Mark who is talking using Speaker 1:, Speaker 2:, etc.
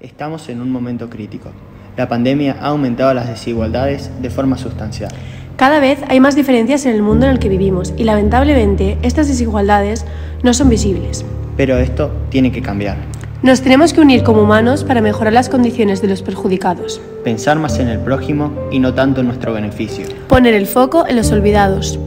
Speaker 1: Estamos en un momento crítico. La pandemia ha aumentado las desigualdades de forma sustancial.
Speaker 2: Cada vez hay más diferencias en el mundo en el que vivimos y lamentablemente estas desigualdades no son visibles.
Speaker 1: Pero esto tiene que cambiar.
Speaker 2: Nos tenemos que unir como humanos para mejorar las condiciones de los perjudicados.
Speaker 1: Pensar más en el prójimo y no tanto en nuestro beneficio.
Speaker 2: Poner el foco en los olvidados.